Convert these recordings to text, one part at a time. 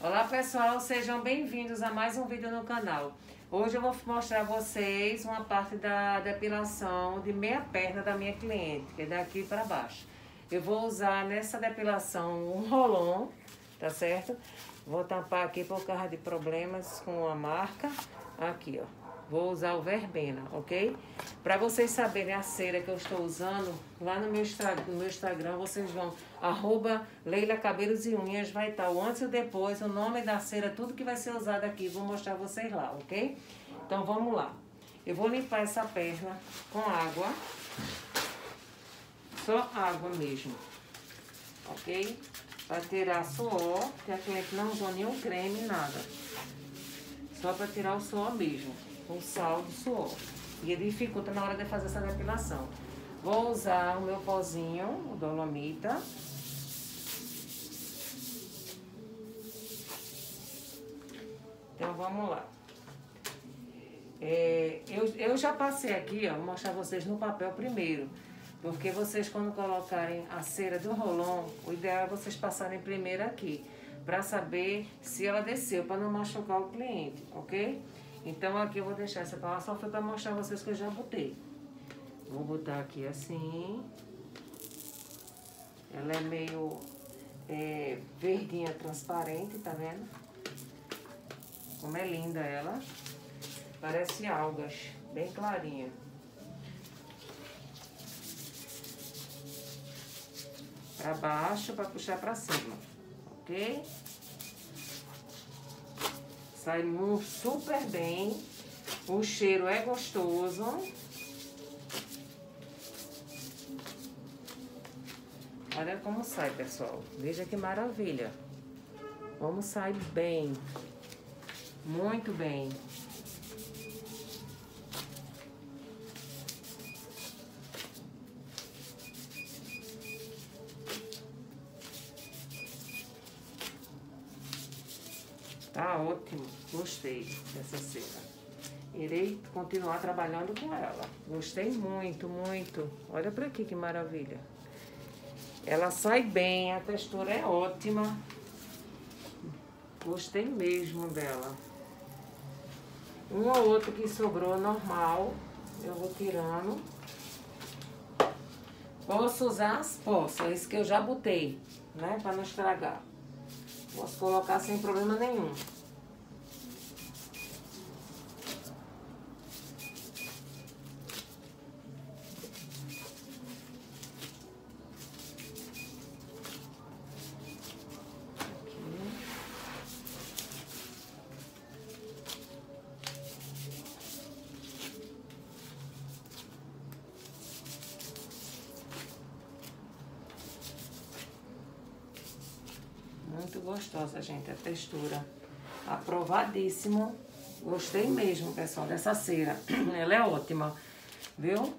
Olá pessoal, sejam bem-vindos a mais um vídeo no canal. Hoje eu vou mostrar a vocês uma parte da depilação de meia perna da minha cliente, que é daqui para baixo. Eu vou usar nessa depilação um rolon, tá certo? Vou tampar aqui por causa de problemas com a marca. Aqui, ó. Vou usar o verbena, ok? Para vocês saberem a cera que eu estou usando, lá no meu, no meu Instagram vocês vão, arroba Leila Cabelos e Unhas, vai estar o antes e o depois, o nome da cera, tudo que vai ser usado aqui, vou mostrar vocês lá, ok? Então vamos lá. Eu vou limpar essa perna com água, só água mesmo, ok? Para tirar suor, que a cliente não usou nenhum creme, nada. Só para tirar o suor mesmo com sal do suor. E ele dificulta na hora de fazer essa depilação. Vou usar o meu pozinho, o Dolomita. Então, vamos lá. É, eu, eu já passei aqui, ó, vou mostrar vocês no papel primeiro. Porque vocês, quando colocarem a cera do rolon, o ideal é vocês passarem primeiro aqui. Pra saber se ela desceu, para não machucar o cliente, ok? Então aqui eu vou deixar essa palavra, só foi para mostrar vocês que eu já botei. Vou botar aqui assim. Ela é meio é, verdinha transparente, tá vendo? Como é linda ela. Parece algas, bem clarinha. Pra baixo, para puxar pra cima, ok? Sai super bem. O cheiro é gostoso. Olha como sai, pessoal. Veja que maravilha. Como sai bem. Muito bem. Tá ótimo, gostei dessa cera. Irei continuar trabalhando com ela. Gostei muito, muito. Olha pra aqui que maravilha. Ela sai bem, a textura é ótima. Gostei mesmo dela. Um ou outro que sobrou normal, eu vou tirando. Posso usar? Posso, é isso que eu já botei, né? Pra não estragar. Posso colocar sem problema nenhum. Gostosa, gente, a textura. Aprovadíssimo. Gostei mesmo, pessoal, dessa cera. Ela é ótima, viu?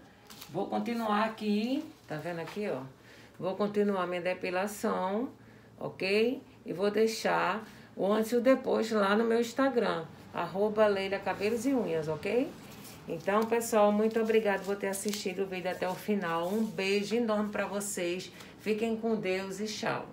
Vou continuar aqui, tá vendo aqui, ó? Vou continuar minha depilação, ok? E vou deixar o antes e o depois lá no meu Instagram, arroba Leila Cabelos e Unhas, ok? Então, pessoal, muito obrigado por ter assistido o vídeo até o final. Um beijo enorme para vocês. Fiquem com Deus e tchau.